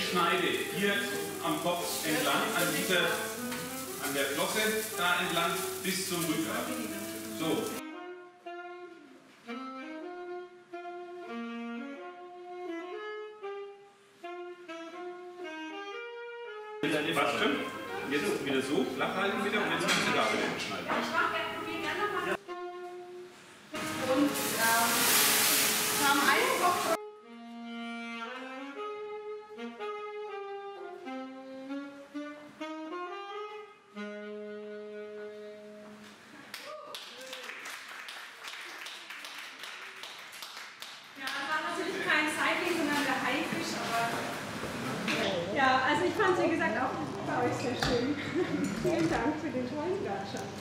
Schneide hier am Kopf entlang, an dieser, an der Flosse da entlang bis zum Rückgrat. So. Passt schon? Jetzt wieder so, flach halten wieder und jetzt kannst du da wieder schneiden. Und ähm, kam eine Woche. Ja, also ich fand es wie gesagt auch bei euch sehr schön. Vielen Dank für den tollen Workshop.